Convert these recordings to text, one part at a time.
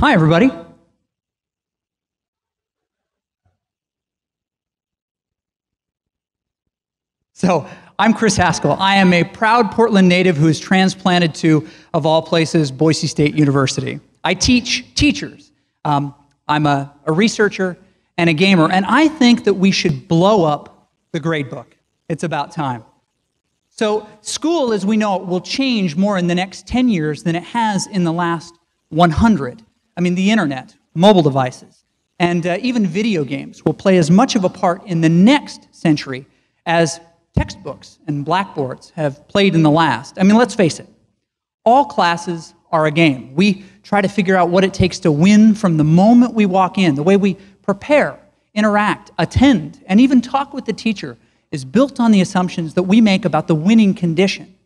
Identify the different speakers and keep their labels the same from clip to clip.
Speaker 1: Hi, everybody. So, I'm Chris Haskell. I am a proud Portland native who is transplanted to, of all places, Boise State University. I teach teachers. Um, I'm a, a researcher and a gamer, and I think that we should blow up the gradebook. It's about time. So, school as we know it will change more in the next 10 years than it has in the last 100. I mean, the internet, mobile devices, and uh, even video games will play as much of a part in the next century as textbooks and blackboards have played in the last. I mean, let's face it, all classes are a game. We try to figure out what it takes to win from the moment we walk in. The way we prepare, interact, attend, and even talk with the teacher is built on the assumptions that we make about the winning condition.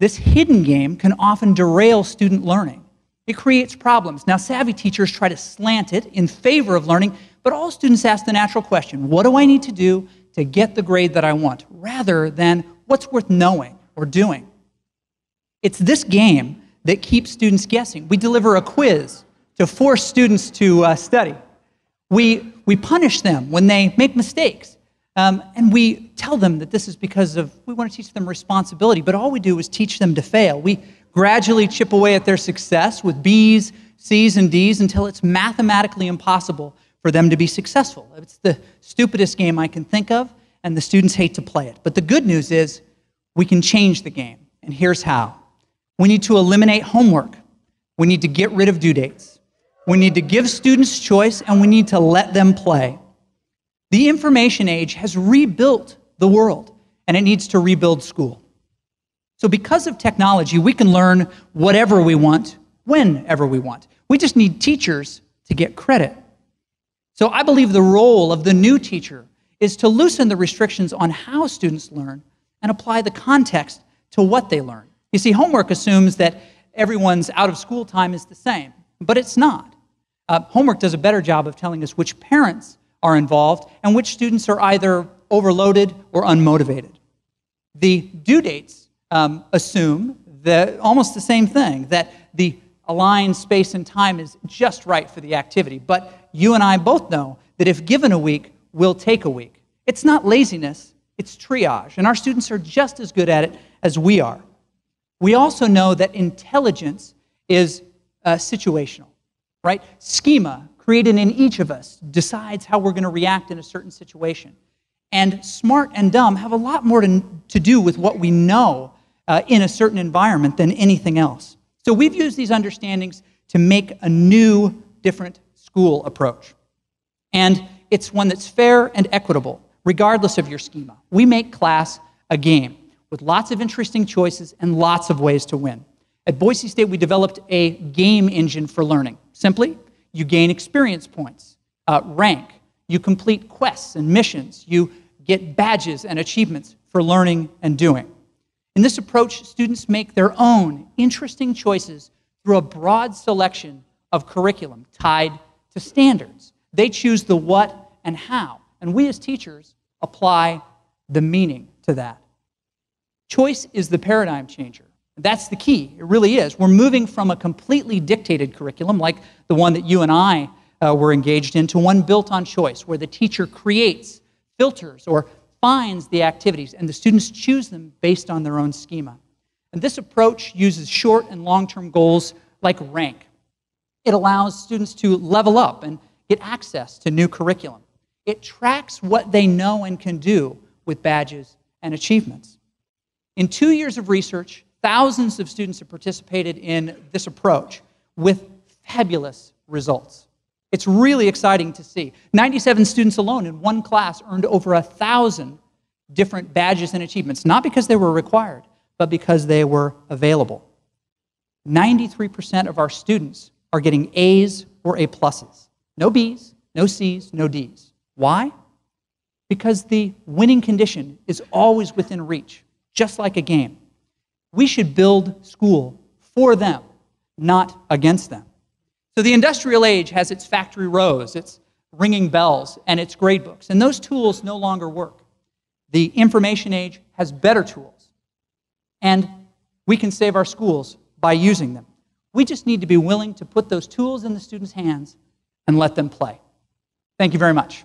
Speaker 1: This hidden game can often derail student learning. It creates problems. Now, savvy teachers try to slant it in favor of learning, but all students ask the natural question what do I need to do to get the grade that I want, rather than what's worth knowing or doing? It's this game that keeps students guessing. We deliver a quiz to force students to uh, study. We, we punish them when they make mistakes. Um, and we tell them that this is because of, we want to teach them responsibility, but all we do is teach them to fail. We gradually chip away at their success with B's, C's, and D's until it's mathematically impossible for them to be successful. It's the stupidest game I can think of, and the students hate to play it. But the good news is we can change the game, and here's how. We need to eliminate homework. We need to get rid of due dates. We need to give students choice, and we need to let them play. The information age has rebuilt the world, and it needs to rebuild school. So, because of technology, we can learn whatever we want, whenever we want. We just need teachers to get credit. So, I believe the role of the new teacher is to loosen the restrictions on how students learn and apply the context to what they learn. You see, homework assumes that everyone's out of school time is the same, but it's not. Uh, homework does a better job of telling us which parents are involved and which students are either overloaded or unmotivated. The due dates um, assume that almost the same thing, that the aligned space and time is just right for the activity. But you and I both know that if given a week, we'll take a week. It's not laziness, it's triage. And our students are just as good at it as we are. We also know that intelligence is uh, situational, right? Schema created in each of us decides how we're going to react in a certain situation. And smart and dumb have a lot more to, to do with what we know uh, in a certain environment than anything else. So we've used these understandings to make a new, different school approach. And it's one that's fair and equitable, regardless of your schema. We make class a game with lots of interesting choices and lots of ways to win. At Boise State, we developed a game engine for learning. Simply, you gain experience points, uh, rank, you complete quests and missions, you get badges and achievements for learning and doing. In this approach, students make their own interesting choices through a broad selection of curriculum tied to standards. They choose the what and how, and we as teachers apply the meaning to that. Choice is the paradigm changer. That's the key. It really is. We're moving from a completely dictated curriculum, like the one that you and I uh, were engaged in, to one built on choice, where the teacher creates, filters, or finds the activities, and the students choose them based on their own schema. And this approach uses short and long term goals like rank. It allows students to level up and get access to new curriculum. It tracks what they know and can do with badges and achievements. In two years of research, Thousands of students have participated in this approach with fabulous results. It's really exciting to see. 97 students alone in one class earned over a thousand different badges and achievements, not because they were required, but because they were available. 93% of our students are getting A's or A pluses. No B's, no C's, no D's. Why? Because the winning condition is always within reach, just like a game. We should build school for them, not against them. So the industrial age has its factory rows, its ringing bells, and its gradebooks, and those tools no longer work. The information age has better tools, and we can save our schools by using them. We just need to be willing to put those tools in the students' hands and let them play. Thank you very much.